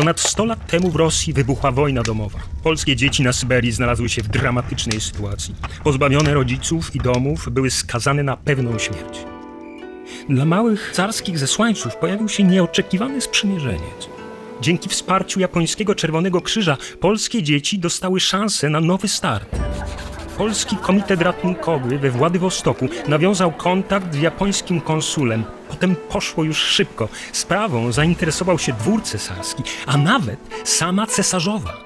Ponad 100 lat temu w Rosji wybuchła wojna domowa. Polskie dzieci na Syberii znalazły się w dramatycznej sytuacji. Pozbawione rodziców i domów były skazane na pewną śmierć. Dla małych carskich zesłańców pojawił się nieoczekiwany sprzymierzeniec. Dzięki wsparciu japońskiego Czerwonego Krzyża polskie dzieci dostały szansę na nowy start. Polski Komitet Ratunkowy we Władywostoku nawiązał kontakt z japońskim konsulem. Potem poszło już szybko. Sprawą zainteresował się dwór cesarski, a nawet sama cesarzowa.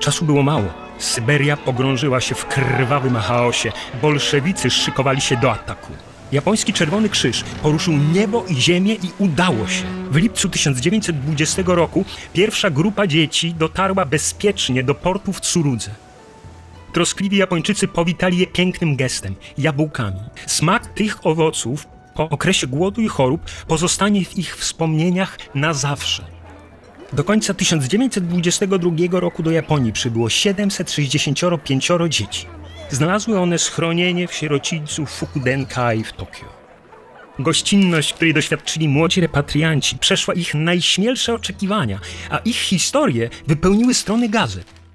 Czasu było mało. Syberia pogrążyła się w krwawym chaosie. Bolszewicy szykowali się do ataku. Japoński Czerwony Krzyż poruszył niebo i ziemię i udało się. W lipcu 1920 roku pierwsza grupa dzieci dotarła bezpiecznie do portu w Tsurudze. Troskliwi Japończycy powitali je pięknym gestem jabłkami. Smak tych owoców po okresie głodu i chorób pozostanie w ich wspomnieniach na zawsze. Do końca 1922 roku do Japonii przybyło 765 dzieci. Znalazły one schronienie w sierocińcu Fukudenkai w Tokio. Gościnność, której doświadczyli młodzi repatrianci, przeszła ich najśmielsze oczekiwania, a ich historie wypełniły strony gazet.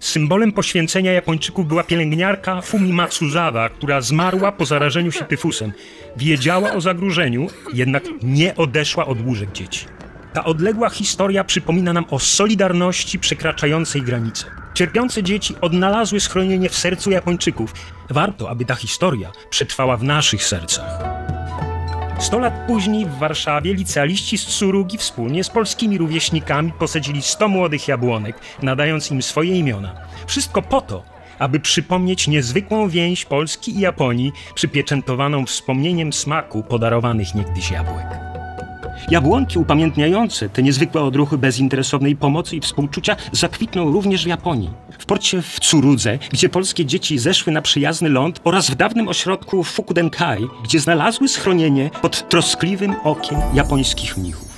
Symbolem poświęcenia Japończyków była pielęgniarka Fumi Matsuzawa, która zmarła po zarażeniu się tyfusem. Wiedziała o zagrożeniu, jednak nie odeszła od łóżek dzieci. Ta odległa historia przypomina nam o solidarności przekraczającej granice. Cierpiące dzieci odnalazły schronienie w sercu Japończyków. Warto, aby ta historia przetrwała w naszych sercach. Sto lat później w Warszawie licealiści z Tsurugi wspólnie z polskimi rówieśnikami posadzili 100 młodych jabłonek, nadając im swoje imiona. Wszystko po to, aby przypomnieć niezwykłą więź Polski i Japonii, przypieczętowaną wspomnieniem smaku podarowanych niegdyś jabłek. Jabłonki upamiętniające te niezwykłe odruchy bezinteresownej pomocy i współczucia zakwitną również w Japonii. W porcie w Tsurudze, gdzie polskie dzieci zeszły na przyjazny ląd oraz w dawnym ośrodku Fukudenkai, gdzie znalazły schronienie pod troskliwym okiem japońskich mnichów.